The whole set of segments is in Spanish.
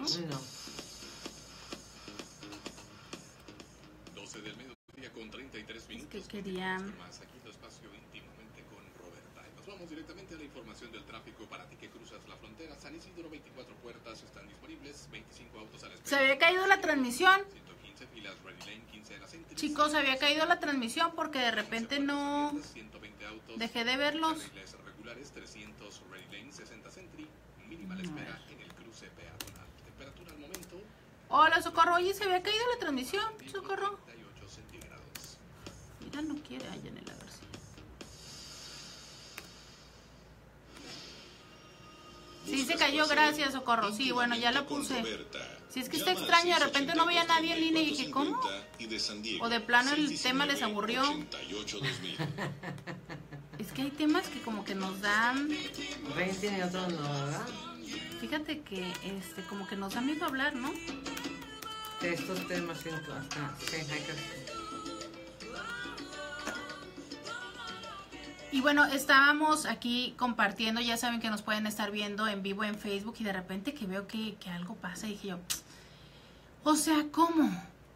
¿no? No. 12 del mediodía con 33 Es minutos. que quería... Más aquí en tu espacio íntimamente con Roberta. Y nos vamos directamente a la información del tráfico para ti que cruzas la frontera. San Isidro, 24 puertas están disponibles, 25 autos a la espera. Se había caído la transmisión. 115 filas, Ready Lane, 15 de las Entry, Chicos, se había caído la transmisión porque de repente no... 120 autos, Dejé de verlos. carriles regulares, 300 Ready Lane, 60 Century, mínima la espera en el cruce peatonal. Hola, Socorro. Oye, se había caído la transmisión. Socorro. 38 centígrados. Mira, no quiere a Yanela García. Sí, se cayó, gracias, Socorro. Sí, bueno, ya la puse. Si es que está extraño, de repente no veía a nadie en línea y dije, ¿cómo? O de plano el tema les aburrió. Es que hay temas que como que nos dan, 20 y otros no, ¿verdad? fíjate que este como que nos da miedo hablar, ¿no? De estos temas, sí, hasta, sí, hay que... Y bueno, estábamos aquí compartiendo, ya saben que nos pueden estar viendo en vivo en Facebook y de repente que veo que, que algo pasa y dije yo, o sea, ¿cómo?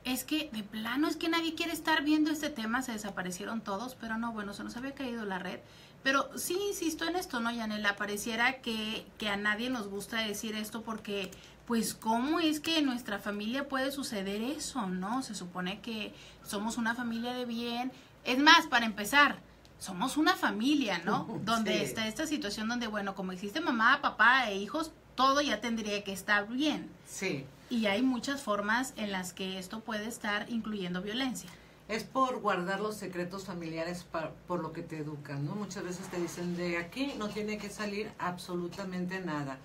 Es que de plano es que nadie quiere estar viendo este tema, se desaparecieron todos, pero no, bueno, se nos había caído la red. Pero sí insisto en esto, ¿no, Yanela? Pareciera que, que a nadie nos gusta decir esto porque, pues, ¿cómo es que en nuestra familia puede suceder eso, no? Se supone que somos una familia de bien. Es más, para empezar, somos una familia, ¿no? Donde Sí. está esta situación donde, bueno, como existe mamá, papá e hijos, todo ya tendría que estar bien. Sí, Y hay muchas formas en las que esto puede estar incluyendo violencia. es por guardar los secretos familiares pa- por lo que te educan, ¿no? Muchas veces te dicen, de aquí no tiene que salir absolutamente nada.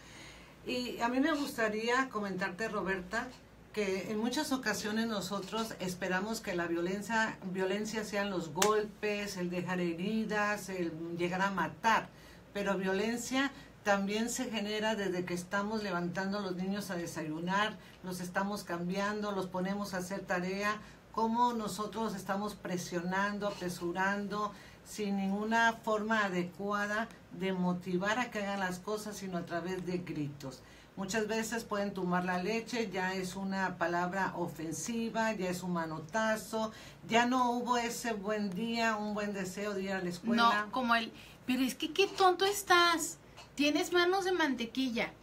Y a mí me gustaría comentarte, Roberta, que en muchas ocasiones nosotros esperamos que la violencia, violencia sean los golpes, el dejar heridas, el llegar a matar, pero violencia también se genera desde que estamos levantando a los niños a desayunar, los estamos cambiando, los ponemos a hacer tarea, cómo nosotros estamos presionando, apresurando, sin ninguna forma adecuada de motivar a que hagan las cosas, sino a través de gritos. Muchas veces pueden tomar la leche, ya es una palabra ofensiva, ya es un manotazo, ya no hubo ese buen día, un buen deseo de ir a la escuela. No, como el, pero es que qué tonto estás. Tienes manos de mantequilla.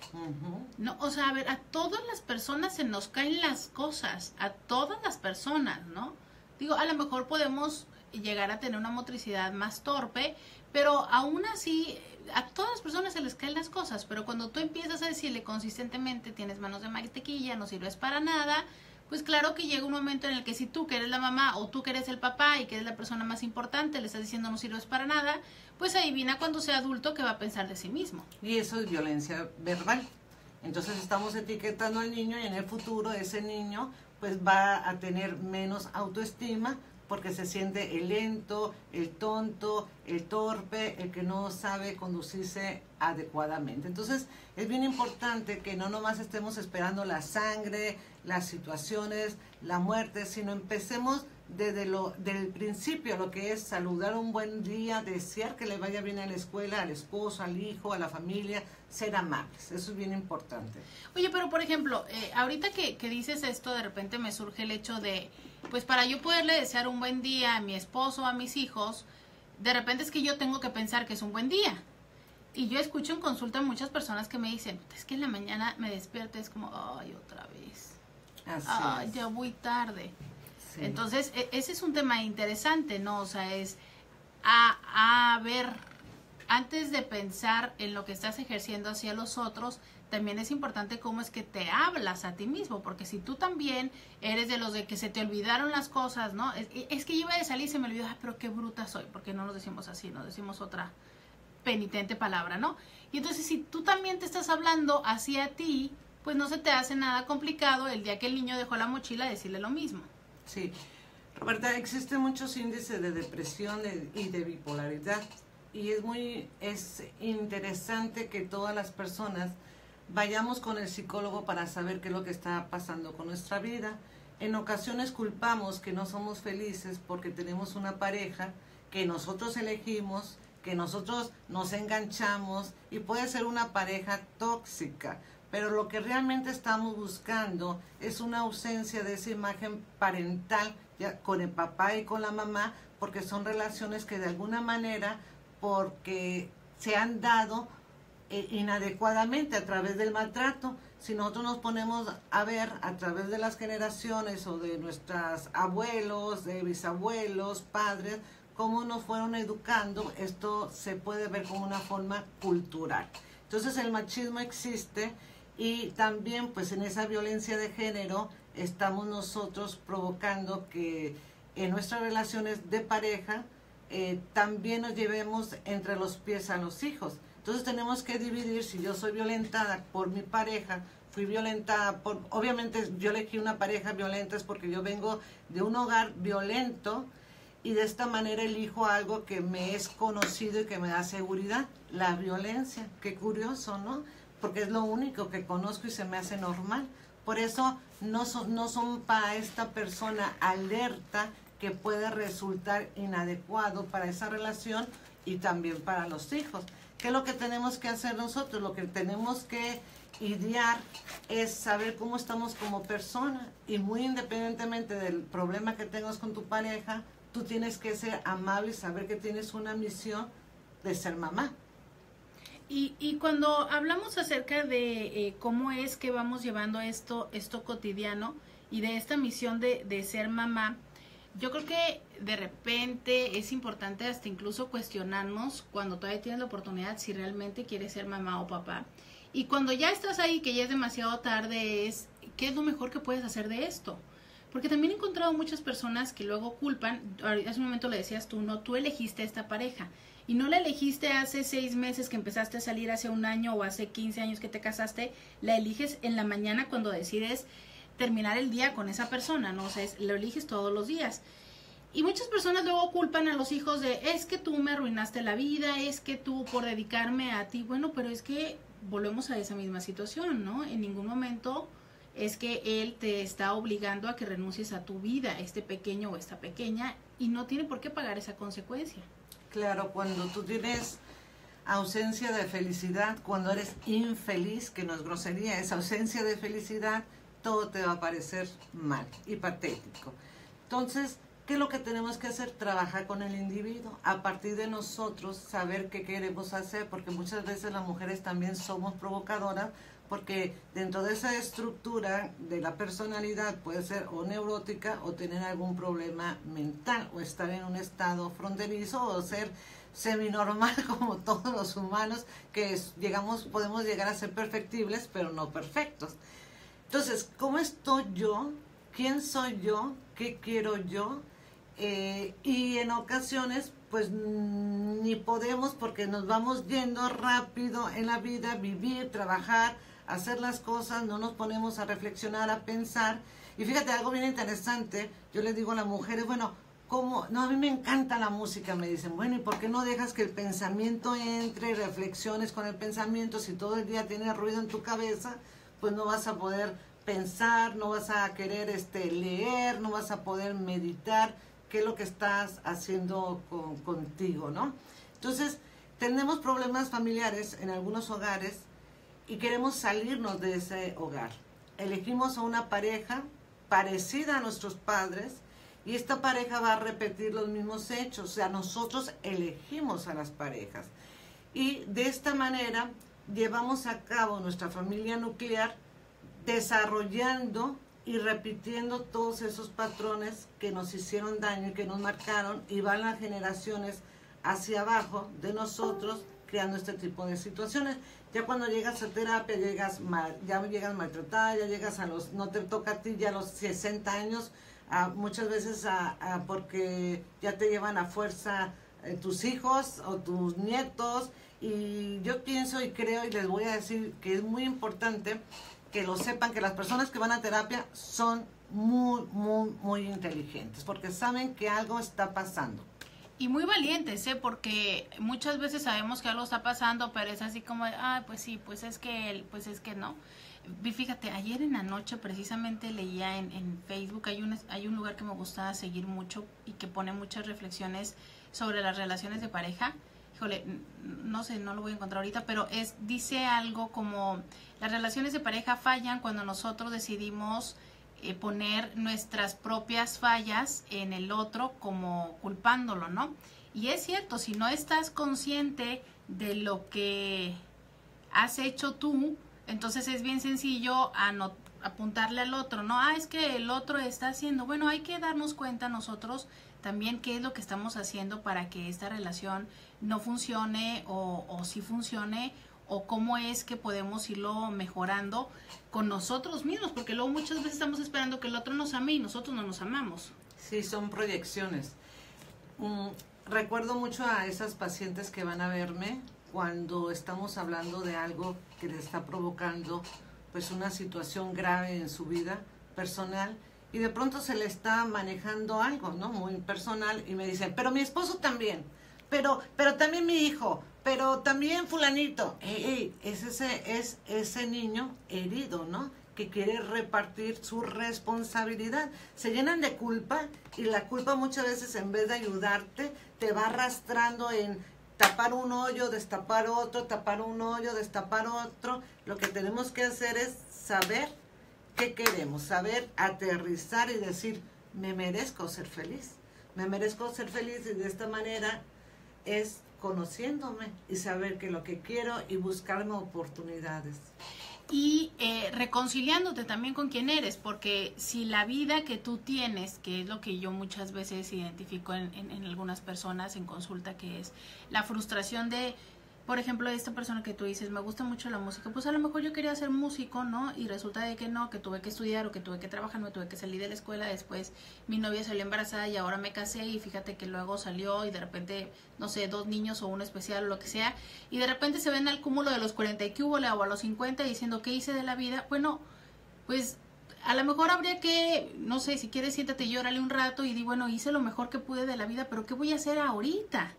No, o sea, a ver, a todas las personas se nos caen las cosas, a todas las personas, ¿no? Digo, a lo mejor podemos llegar a tener una motricidad más torpe, pero aún así a todas las personas se les caen las cosas, pero cuando tú empiezas a decirle consistentemente tienes manos de mantequilla, no sirves para nada, pues claro que llega un momento en el que si tú que eres la mamá o tú que eres el papá y que eres la persona más importante le estás diciendo no sirves para nada, pues adivina cuando sea adulto que va a pensar de sí mismo. Y eso es violencia verbal. Entonces estamos etiquetando al niño y en el futuro ese niño pues va a tener menos autoestima porque se siente el lento, el tonto, el torpe, el que no sabe conducirse adecuadamente. Entonces es bien importante que no nomás estemos esperando la sangre, las situaciones, la muerte, sino empecemos desde lo del principio, lo que es saludar un buen día, desear que le vaya bien a la escuela, al esposo, al hijo, a la familia, ser amables. Eso es bien importante. Oye, pero por ejemplo, eh, ahorita que, que dices esto, de repente me surge el hecho de, pues para yo poderle desear un buen día a mi esposo, a mis hijos, de repente es que yo tengo que pensar que es un buen día. Y yo escucho en consulta a muchas personas que me dicen, es que en la mañana me despierto y es como, ay, otra vez. Así Ay, es. ya voy tarde. Sí. Entonces, e- ese es un tema interesante, ¿no? O sea, es a, a ver, antes de pensar en lo que estás ejerciendo hacia los otros, también es importante cómo es que te hablas a ti mismo, porque si tú también eres de los de que se te olvidaron las cosas, ¿no? Es, es que iba de salir y se me olvidó, ah, pero qué bruta soy, porque no nos decimos así, nos decimos otra penitente palabra, ¿no? Y entonces si tú también te estás hablando hacia ti, pues no se te hace nada complicado el día que el niño dejó la mochila decirle lo mismo. Sí. Roberta, existen muchos índices de depresión de- y de bipolaridad y es muy es interesante que todas las personas vayamos con el psicólogo para saber qué es lo que está pasando con nuestra vida. En ocasiones culpamos que no somos felices porque tenemos una pareja que nosotros elegimos, que nosotros nos enganchamos y puede ser una pareja tóxica. pero lo que realmente estamos buscando es una ausencia de esa imagen parental ya, con el papá y con la mamá, porque son relaciones que de alguna manera, porque se han dado inadecuadamente a través del maltrato. Si nosotros nos ponemos a ver a través de las generaciones o de nuestros abuelos, de bisabuelos, padres, cómo nos fueron educando, esto se puede ver como una forma cultural. Entonces el machismo existe y también pues en esa violencia de género estamos nosotros provocando que en nuestras relaciones de pareja eh, también nos llevemos entre los pies a los hijos. Entonces tenemos que dividir si yo soy violentada por mi pareja, fui violentada por, obviamente yo elegí una pareja violenta es porque yo vengo de un hogar violento y de esta manera elijo algo que me es conocido y que me da seguridad, la violencia. Qué curioso, ¿no? porque es lo único que conozco y se me hace normal. Por eso no son, no son para esta persona alerta que puede resultar inadecuado para esa relación y también para los hijos. ¿Qué es lo que tenemos que hacer nosotros? Lo que tenemos que idear es saber cómo estamos como persona y muy independientemente del problema que tengas con tu pareja, tú tienes que ser amable y saber que tienes una misión de ser mamá. Y, y cuando hablamos acerca de eh, cómo es que vamos llevando esto, esto cotidiano y de esta misión de, de ser mamá, yo creo que de repente es importante hasta incluso cuestionarnos cuando todavía tienes la oportunidad si realmente quieres ser mamá o papá. Y cuando ya estás ahí, que ya es demasiado tarde, es qué es lo mejor que puedes hacer de esto. Porque también he encontrado muchas personas que luego culpan, hace un momento le decías tú, no, tú elegiste esta pareja y no la elegiste hace seis meses que empezaste a salir, hace un año o hace 15 años que te casaste, la eliges en la mañana cuando decides terminar el día con esa persona, ¿no? O sea, lo eliges todos los días. Y muchas personas luego culpan a los hijos de, es que tú me arruinaste la vida, es que tú por dedicarme a ti, bueno, pero es que volvemos a esa misma situación, ¿no? En ningún momento es que él te está obligando a que renuncies a tu vida, este pequeño o esta pequeña, y no tiene por qué pagar esa consecuencia. Claro, cuando tú tienes ausencia de felicidad, cuando eres infeliz, que no es grosería, es ausencia de felicidad, todo te va a parecer mal y patético. Entonces, ¿qué es lo que tenemos que hacer? Trabajar con el individuo, a partir de nosotros saber qué queremos hacer, porque muchas veces las mujeres también somos provocadoras, porque dentro de esa estructura de la personalidad puede ser o neurótica o tener algún problema mental o estar en un estado fronterizo o ser seminormal como todos los humanos que llegamos podemos llegar a ser perfectibles pero no perfectos. Entonces, ¿cómo estoy yo? ¿Quién soy yo? ¿Qué quiero yo? Eh, y en ocasiones pues ni podemos porque nos vamos yendo rápido en la vida, vivir, trabajar, hacer las cosas, no nos ponemos a reflexionar, a pensar. Y fíjate, algo bien interesante, yo les digo a las mujeres, bueno, ¿cómo? No, a mí me encanta la música, me dicen, bueno, ¿y por qué no dejas que el pensamiento entre, reflexiones con el pensamiento? Si todo el día tiene ruido en tu cabeza, pues no vas a poder pensar, no vas a querer este, leer, no vas a poder meditar qué es lo que estás haciendo con, contigo, ¿no? Entonces, tenemos problemas familiares en algunos hogares y queremos salirnos de ese hogar. Elegimos a una pareja parecida a nuestros padres y esta pareja va a repetir los mismos hechos. O sea, nosotros elegimos a las parejas. Y de esta manera llevamos a cabo nuestra familia nuclear desarrollando y repitiendo todos esos patrones que nos hicieron daño y que nos marcaron y van las generaciones hacia abajo de nosotros creando este tipo de situaciones. Ya cuando llegas a terapia, llegas mal, ya llegas maltratada, ya llegas a los, no te toca a ti ya a los 60 años, muchas veces a, porque ya te llevan a fuerza eh, tus hijos o tus nietos. Y yo pienso y creo y les voy a decir que es muy importante que lo sepan, que las personas que van a terapia son muy, muy, muy inteligentes, porque saben que algo está pasando. Y muy valientes, ¿eh? Porque muchas veces sabemos que algo está pasando, pero es así como, ah, pues sí, pues es que pues es que no. Fíjate, ayer en la noche precisamente leía en, en Facebook, hay un, hay un lugar que me gusta seguir mucho y que pone muchas reflexiones sobre las relaciones de pareja. Híjole, no sé, no lo voy a encontrar ahorita, pero es dice algo como las relaciones de pareja fallan cuando nosotros decidimos eh, poner nuestras propias fallas en el otro como culpándolo, ¿no? Y es cierto, si no estás consciente de lo que has hecho tú, entonces es bien sencillo apuntarle al otro, ¿no? Ah, es que el otro está haciendo. Bueno, hay que darnos cuenta nosotros también qué es lo que estamos haciendo para que esta relación no funcione o, sí funcione o cómo es que podemos irlo mejorando con nosotros mismos, porque luego muchas veces estamos esperando que el otro nos ame y nosotros no nos amamos. Sí, son proyecciones. Mm, recuerdo mucho a esas pacientes que van a verme cuando estamos hablando de algo que le está provocando pues una situación grave en su vida personal y de pronto se le está manejando algo, ¿no? Muy personal y me dicen, pero mi esposo también, pero, pero también mi hijo, pero también fulanito. es, ese, es ese niño herido, ¿no? Que quiere repartir su responsabilidad. Se llenan de culpa y la culpa muchas veces en vez de ayudarte te va arrastrando en tapar un hoyo, destapar otro, tapar un hoyo, destapar otro. Lo que tenemos que hacer es saber qué queremos, saber aterrizar y decir, me merezco ser feliz. Me merezco ser feliz y de esta manera es conociéndome y saber que lo que quiero y buscarme oportunidades. Y eh, reconciliándote también con quien eres, porque si la vida que tú tienes, que es lo que yo muchas veces identifico en, en algunas personas en consulta, que es la frustración de por ejemplo, esta persona que tú dices, me gusta mucho la música, pues a lo mejor yo quería ser músico, ¿no? Y resulta de que no, que tuve que estudiar o que tuve que trabajar, me tuve que salir de la escuela, después mi novia salió embarazada y ahora me casé y fíjate que luego salió y de repente, no sé, dos niños o uno especial o lo que sea, y de repente se ven al cúmulo de los 40 y que hubo o a los 50 diciendo, ¿qué hice de la vida? Bueno, pues a lo mejor habría que, no sé, si quieres siéntate y llórale un rato y di, bueno, hice lo mejor que pude de la vida, pero ¿qué voy a hacer ahorita?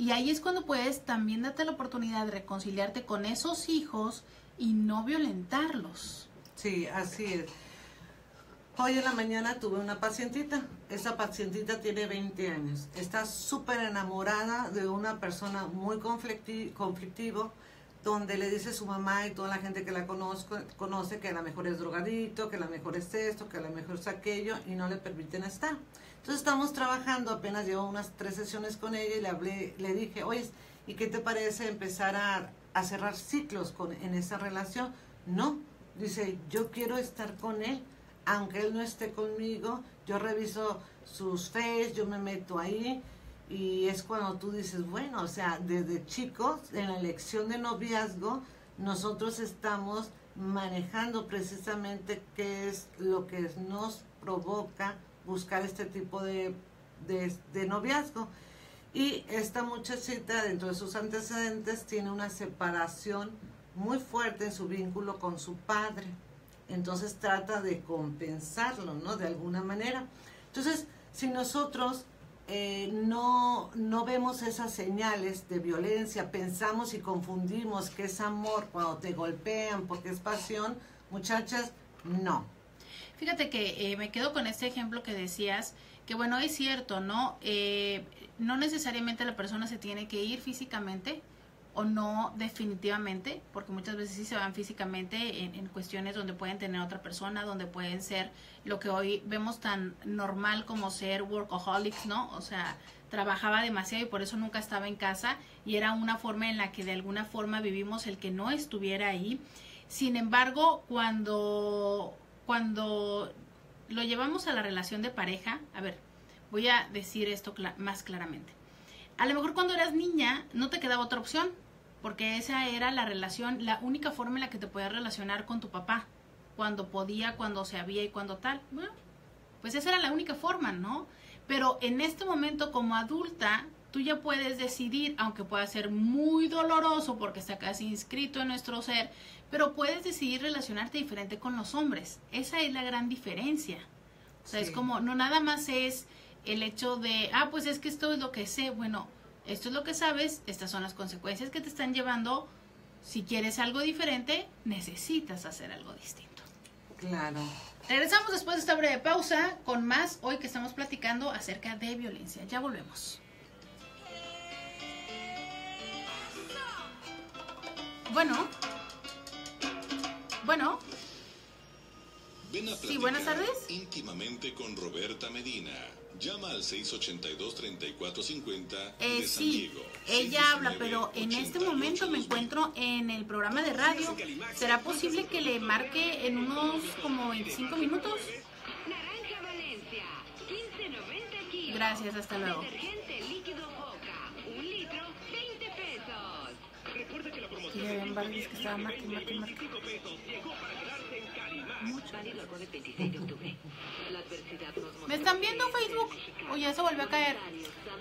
Y ahí es cuando puedes también darte la oportunidad de reconciliarte con esos hijos y no violentarlos. Sí, así es. Hoy en la mañana tuve una pacientita. Esa pacientita tiene 20 años. Está súper enamorada de una persona muy conflictivo, donde le dice su mamá y toda la gente que la conoce que a lo mejor es drogadito, que a lo mejor es esto, que a lo mejor es aquello, y no le permiten estar. Entonces estamos trabajando, apenas llevo unas tres sesiones con ella y le hablé, le dije, oye, ¿y qué te parece empezar a, cerrar ciclos con, en esa relación? No, dice, yo quiero estar con él, aunque él no esté conmigo, yo reviso sus face, yo me meto ahí y es cuando tú dices, bueno, o sea, desde chicos, en la elección de noviazgo, nosotros estamos manejando precisamente qué es lo que nos provoca buscar este tipo de, de, noviazgo. Y esta muchachita, dentro de sus antecedentes, tiene una separación muy fuerte en su vínculo con su padre. Entonces trata de compensarlo, ¿no? De alguna manera. Entonces, si nosotros eh, no, no vemos esas señales de violencia, pensamos y confundimos que es amor cuando te golpean porque es pasión, muchachas, no. Fíjate que eh, me quedo con este ejemplo que decías, que bueno, es cierto, ¿no? Eh, no necesariamente la persona se tiene que ir físicamente o no definitivamente, porque muchas veces sí se van físicamente en, en cuestiones donde pueden tener otra persona, donde pueden ser lo que hoy vemos tan normal como ser workaholics, ¿no? O sea, trabajaba demasiado y por eso nunca estaba en casa y era una forma en la que de alguna forma vivimos el que no estuviera ahí. Sin embargo, cuando cuando lo llevamos a la relación de pareja, a ver, voy a decir esto más claramente. A lo mejor cuando eras niña no te quedaba otra opción, porque esa era la relación, la única forma en la que te podías relacionar con tu papá, cuando podía, cuando se había y cuando tal. Bueno, pues esa era la única forma, ¿no? Pero en este momento como adulta, tú ya puedes decidir, aunque pueda ser muy doloroso porque está casi inscrito en nuestro ser, pero puedes decidir relacionarte diferente con los hombres. Esa es la gran diferencia. O sea, es como, no nada más es el hecho de, ah, pues es que esto es lo que sé. Bueno, esto es lo que sabes, estas son las consecuencias que te están llevando. Si quieres algo diferente, necesitas hacer algo distinto. Claro. Regresamos después de esta breve pausa con más hoy que estamos platicando acerca de violencia. Ya volvemos. Bueno. Bueno. Ven a Sí, buenas tardes. Íntimamente con Roberta Medina. Llama al 682-3450 Eh, de San sí, Diego. ella habla, pero en este momento me encuentro en el programa de radio. ¿Será posible que le marque en unos como 25 minutos? Naranja Valencia, 15.90 kilos. Gracias, hasta luego. Y ya ven varios que estaba marque, marque, marque. Válido con el 26 de octubre. La adversidad nos ¿Me están viendo Facebook? ¿O ya se volvió a caer?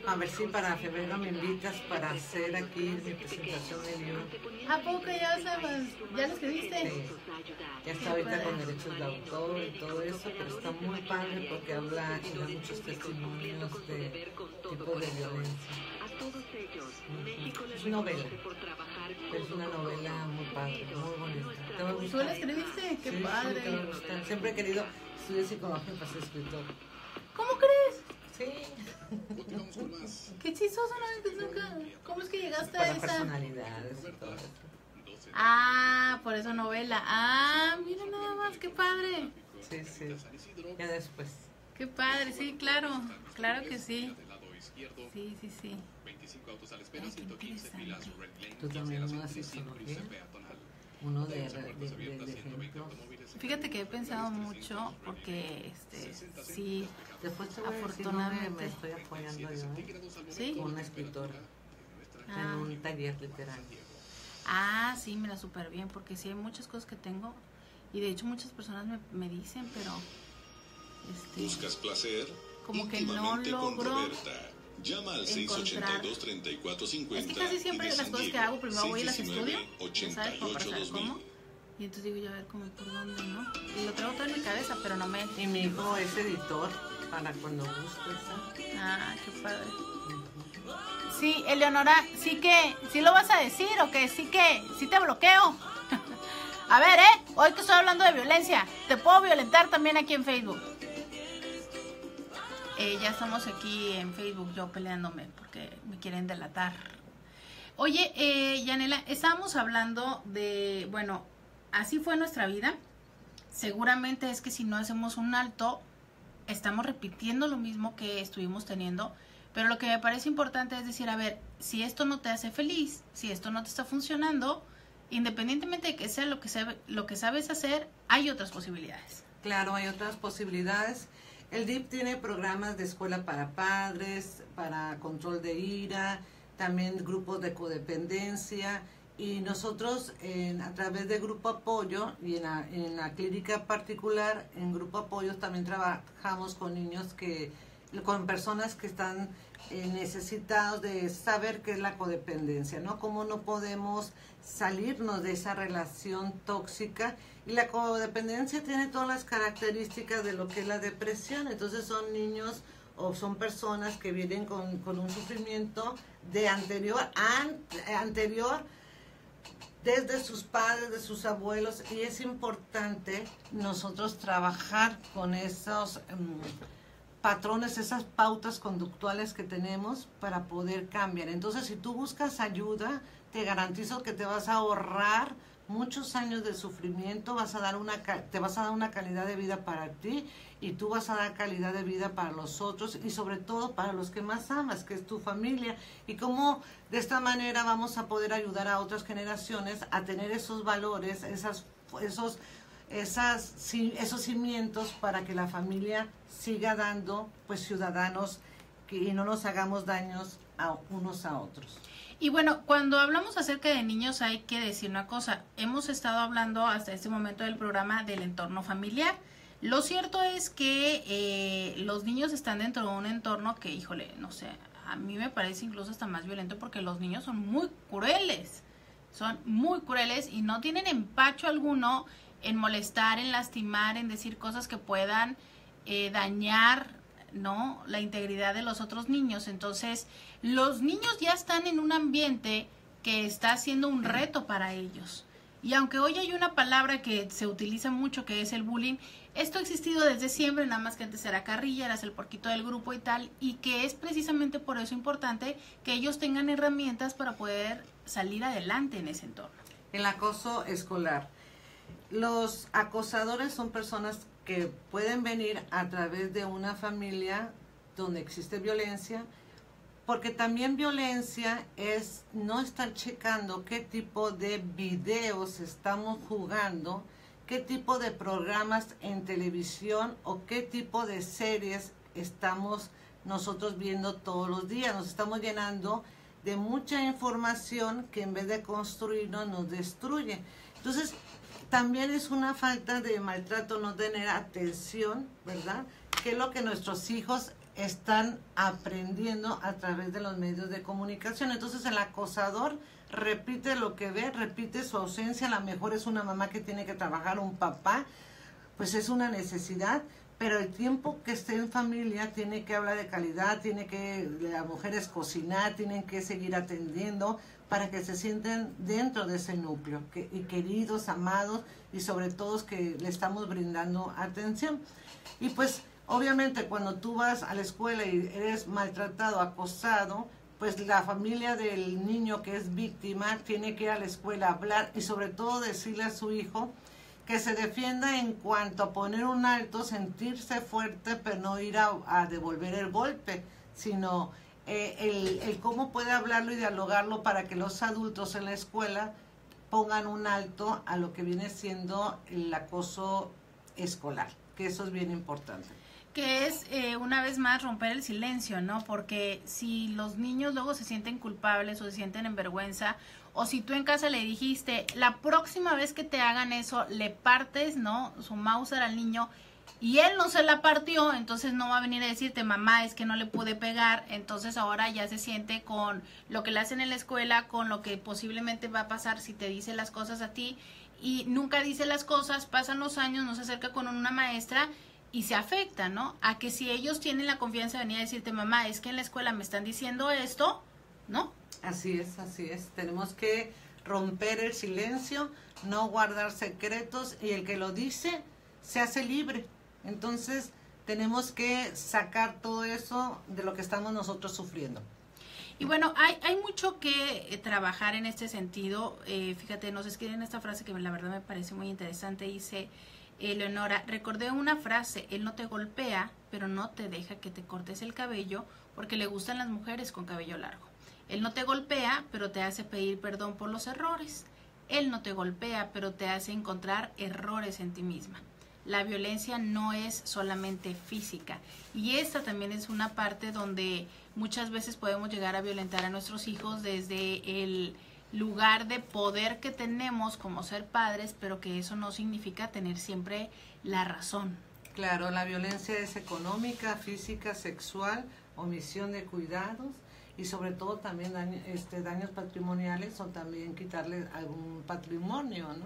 A ver si para febrero me invitas para hacer aquí mi presentación de libro. ¿A poco ya sabes? ¿Ya lo escribiste? Sí. Ya está ahorita con derechos de autor y todo eso, pero está muy padre porque habla y da muchos testimonios de tipos de violencia. Es novela. Es una novela muy padre, muy bonita. Te va a ¿Tú gustar. la escribiste? ¡Qué Sí, sí, te va a padre! gustar. Siempre he querido estudiar psicología para ser escritor. ¿Cómo crees? Sí. Continuamos con más. Qué chistoso, ¿no? Nunca- ¿Cómo es que llegaste a esa? personalidades y todo eso. 12 Ah, por eso novela. Ah, mira nada más, qué padre. Sí, sí. Ya después. Qué padre, sí, claro. Claro que sí. Sí, sí, sí. 25 autos a la espera, Ay, qué 115 pilas interesante. Red Lane, ¿Tú también aceración haces 25, psicología? cruce peatonal. Uno de, de, de, de 120 ejemplos. automóviles. Fíjate que he pensado mucho porque, este, sí, Después te voy a decir Afortunadamente. me estoy apoyando yo, ¿eh? sí. Con una escritora Ah. en un taller literario. Ah, sí, me la super bien, porque sí hay muchas cosas que tengo y de hecho muchas personas me, me dicen, pero este, ¿Buscas placer? Como que no logro. Llama al encontrar- 682-3450. es que casi siempre las cosas que hago primero voy y las estudio, sabes, como para 619-88-2000. saber cómo. Y entonces digo yo a ver cómo por dónde, ¿no? Y lo traigo todo en mi cabeza, pero no me. Y mi hijo es editor para cuando gustes. ¿eh? Ah, qué padre. Sí, Eleonora, sí que, sí lo vas a decir o que sí que, sí te bloqueo. A ver, ¿eh? Hoy que estoy hablando de violencia, te puedo violentar también aquí en Facebook. Eh, ya estamos aquí en Facebook yo peleándome porque me quieren delatar. Oye, eh, Yanela, estábamos hablando de, bueno, así fue nuestra vida. Seguramente es que si no hacemos un alto, estamos repitiendo lo mismo que estuvimos teniendo. Pero lo que me parece importante es decir, a ver, si esto no te hace feliz, si esto no te está funcionando, independientemente de que sea lo que, sabe- lo que sabes hacer, hay otras posibilidades. Claro, hay otras posibilidades. El DIP tiene programas de escuela para padres, para control de ira, también grupos de codependencia y nosotros en- a través de Grupo Apoyo y en la, en la clínica particular, en Grupo Apoyo también trabajamos con niños que, con personas que están eh, necesitados de saber qué es la codependencia, ¿no? Cómo no podemos salirnos de esa relación tóxica y la codependencia tiene todas las características de lo que es la depresión, entonces son niños o son personas que vienen con, con un sufrimiento de anterior, an- anterior desde sus padres, de sus abuelos, y es importante nosotros trabajar con esos mm, patrones, esas pautas conductuales que tenemos para poder cambiar. Entonces, si tú buscas ayuda, te garantizo que te vas a ahorrar muchos años de sufrimiento, vas a dar una te vas a dar una calidad de vida para ti y tú vas a dar calidad de vida para los otros y sobre todo para los que más amas, que es tu familia. Y cómo de esta manera vamos a poder ayudar a otras generaciones a tener esos valores, esas, esos, esas, esos cimientos para que la familia siga dando pues ciudadanos y no nos hagamos daños a unos a otros. Y bueno, cuando hablamos acerca de niños hay que decir una cosa. Hemos estado hablando hasta este momento del programa del entorno familiar. Lo cierto es que eh, los niños están dentro de un entorno que, híjole, no sé, a mí me parece incluso hasta más violento porque los niños son muy crueles. Son muy crueles y no tienen empacho alguno en molestar, en lastimar, en decir cosas que puedan eh, dañar no la integridad de los otros niños. Entonces los niños ya están en un ambiente que está siendo un reto para ellos. Y aunque hoy hay una palabra que se utiliza mucho que es el bullying esto ha existido desde siempre nada más que antes era carrilla eras el porquito del grupo y tal y que es precisamente por eso importante que ellos tengan herramientas para poder salir adelante en ese entorno. El acoso escolar. Los acosadores son personas que pueden venir a través de una familia donde existe violencia, porque también violencia es no estar checando qué tipo de videos estamos jugando, qué tipo de programas en televisión o qué tipo de series estamos nosotros viendo todos los días. Nos estamos llenando de mucha información que en vez de construirnos nos destruye. Entonces, también es una falta de maltrato no tener atención, ¿verdad? Que es lo que nuestros hijos están aprendiendo a través de los medios de comunicación. Entonces el acosador repite lo que ve, repite su ausencia, a lo mejor es una mamá que tiene que trabajar, un papá, pues es una necesidad, pero el tiempo que esté en familia tiene que hablar de calidad, tiene que las mujeres cocinar, tienen que seguir atendiendo para que se sienten dentro de ese núcleo y queridos, amados y sobre todo que le estamos brindando atención. Y pues Obviamente cuando tú vas a la escuela y eres maltratado, acosado, pues la familia del niño que es víctima tiene que ir a la escuela a hablar y sobre todo decirle a su hijo que se defienda en cuanto a poner un alto, sentirse fuerte, pero no ir a, devolver el golpe, sino eh, el, cómo puede hablarlo y dialogarlo para que los adultos en la escuela pongan un alto a lo que viene siendo el acoso escolar, que eso es bien importante que es eh, una vez más romper el silencio, ¿no? Porque si los niños luego se sienten culpables o se sienten en vergüenza, o si tú en casa le dijiste, la próxima vez que te hagan eso, le partes, ¿no? Su Mauser al niño y él no se la partió, entonces no va a venir a decirte, mamá, es que no le pude pegar, entonces ahora ya se siente con lo que le hacen en la escuela, con lo que posiblemente va a pasar si te dice las cosas a ti y nunca dice las cosas, pasan los años, no se acerca con una maestra y se afecta, ¿no? A que si ellos tienen la confianza de venir a decirte, mamá, es que en la escuela me están diciendo esto, ¿no? Así es, así es. Tenemos que romper el silencio, no guardar secretos y el que lo dice se hace libre. Entonces tenemos que sacar todo eso de lo que estamos nosotros sufriendo. Y bueno, hay, hay mucho que eh, trabajar en este sentido. Eh, fíjate, nos escriben esta frase que la verdad me parece muy interesante. Dice, Eleonora, recordé una frase, él no te golpea, pero no te deja que te cortes el cabello porque le gustan las mujeres con cabello largo. Él no te golpea, pero te hace pedir perdón por los errores. Él no te golpea, pero te hace encontrar errores en ti misma. La violencia no es solamente física y esta también es una parte donde muchas veces podemos llegar a violentar a nuestros hijos desde el lugar de poder que tenemos como ser padres, pero que eso no significa tener siempre la razón. Claro, la violencia es económica, física, sexual, omisión de cuidados y sobre todo también este, daños patrimoniales o también quitarle algún patrimonio, ¿no?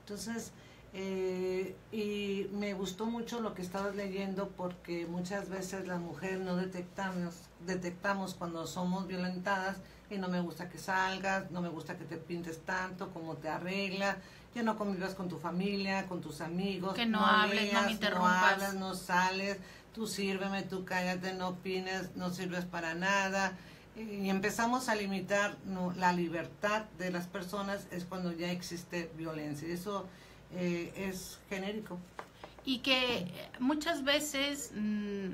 Entonces, eh, y me gustó mucho lo que estabas leyendo porque muchas veces las mujeres no detectamos, detectamos cuando somos violentadas y no me gusta que salgas, no me gusta que te pintes tanto, como te arregla, ya no convivas con tu familia, con tus amigos, que no, hables, no me interrumpas, no hablas, no sales, tú sírveme, tú cállate, no opines, no sirves para nada. Y empezamos a limitar la libertad de las personas, es cuando ya existe violencia. Y eso eh, es genérico. Y que muchas veces mm,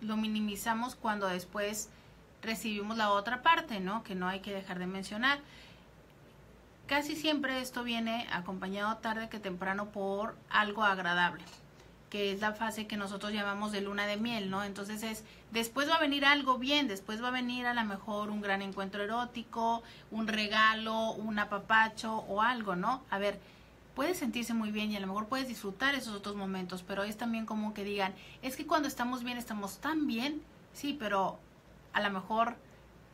lo minimizamos cuando después recibimos la otra parte, ¿no? Que no hay que dejar de mencionar. Casi siempre esto viene acompañado tarde que temprano por algo agradable, que es la fase que nosotros llamamos de luna de miel, ¿no? Entonces es, después va a venir algo bien, después va a venir a lo mejor un gran encuentro erótico, un regalo, un apapacho o algo, ¿no? A ver, puedes sentirse muy bien y a lo mejor puedes disfrutar esos otros momentos, pero es también como que digan, es que cuando estamos bien estamos tan bien, sí, pero a lo mejor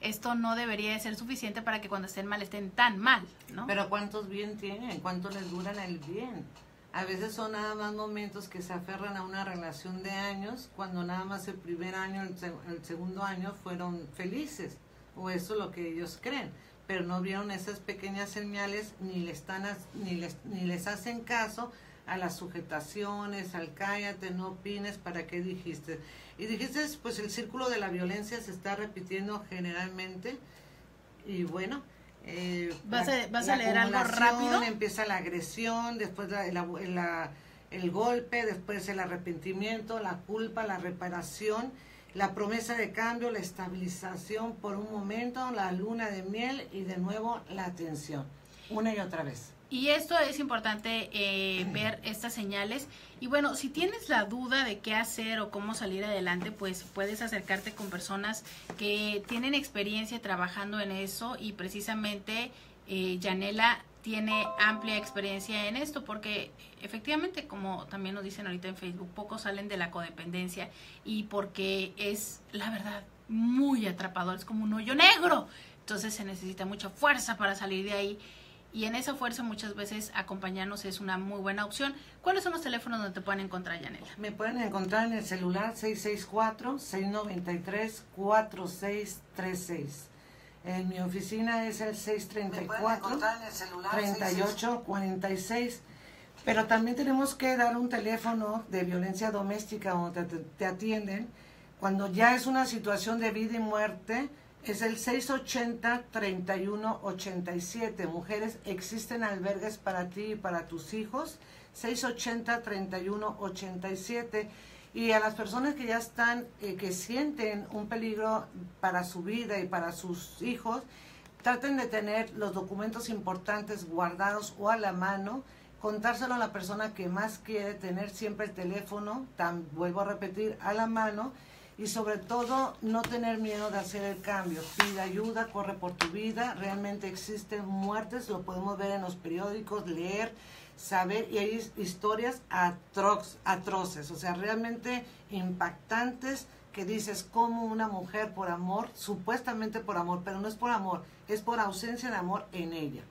esto no debería de ser suficiente para que cuando estén mal estén tan mal, ¿no? Pero ¿cuántos bien tienen? ¿Cuánto les duran el bien? A veces son nada más momentos que se aferran a una relación de años, cuando nada más el primer año, el, el segundo año fueron felices, o eso es lo que ellos creen pero no vieron esas pequeñas señales ni, le están, ni, les, ni les hacen caso a las sujetaciones, al cállate, no opines, ¿para qué dijiste? Y dijiste, pues el círculo de la violencia se está repitiendo generalmente y bueno, eh, ¿Vas a- vas la a leer algo rápido? Empieza la agresión, después la- la- la- el golpe, después el arrepentimiento, la culpa, la reparación, la promesa de cambio, la estabilización por un momento, la luna de miel y de nuevo la atención. Una y otra vez. Y esto es importante eh, ver estas señales. Y bueno, si tienes la duda de qué hacer o cómo salir adelante, pues puedes acercarte con personas que tienen experiencia trabajando en eso y precisamente eh, Yanela tiene amplia experiencia en esto porque efectivamente, como también nos dicen ahorita en Facebook, pocos salen de la codependencia y porque es, la verdad, muy atrapador, es como un hoyo negro. Entonces se necesita mucha fuerza para salir de ahí y en esa fuerza muchas veces acompañarnos es una muy buena opción. ¿Cuáles son los teléfonos donde te pueden encontrar, Yanela? Me pueden encontrar en el celular 664-693-4636. En mi oficina es el 634-3846. Pero también tenemos que dar un teléfono de violencia doméstica donde te, te atienden. Cuando ya es una situación de vida y muerte, es el 680-3187. Mujeres, existen albergues para ti y para tus hijos. 680-3187. Y a las personas que ya están, eh, que sienten un peligro para su vida y para sus hijos, traten de tener los documentos importantes guardados o a la mano, contárselo a la persona que más quiere, tener siempre el teléfono, tan, vuelvo a repetir, a la mano y sobre todo no tener miedo de hacer el cambio. Pide ayuda, corre por tu vida, realmente existen muertes, lo podemos ver en los periódicos, leer, saber y hay historias atrox, atroces, o sea, realmente impactantes que dices como una mujer por amor, supuestamente por amor, pero no es por amor, es por ausencia de amor en ella.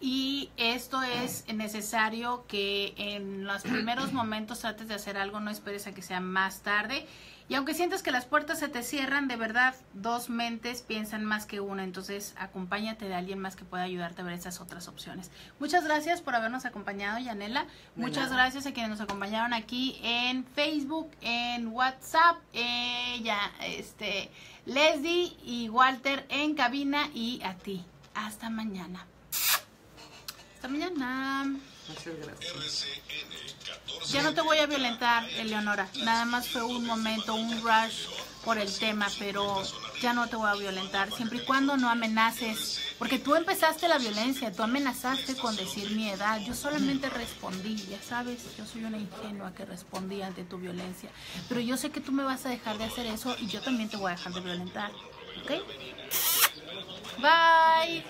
Y esto es necesario que en los primeros momentos trates de hacer algo, no esperes a que sea más tarde. Y aunque sientas que las puertas se te cierran, de verdad, dos mentes piensan más que una. Entonces, acompáñate de alguien más que pueda ayudarte a ver esas otras opciones. Muchas gracias por habernos acompañado, Yanela. Muchas nada. gracias a quienes nos acompañaron aquí en Facebook, en WhatsApp, eh, ya, este, Leslie y Walter en cabina y a ti. Hasta mañana. Hasta mañana. Muchas gracias. Ya no te voy a violentar, Eleonora. Nada más fue un momento, un rush por el tema, pero ya no te voy a violentar. Siempre y cuando no amenaces. Porque tú empezaste la violencia, tú amenazaste con decir mi edad. Yo solamente respondí, ya sabes, yo soy una ingenua que respondí ante tu violencia. Pero yo sé que tú me vas a dejar de hacer eso y yo también te voy a dejar de violentar. ¿Ok? Bye.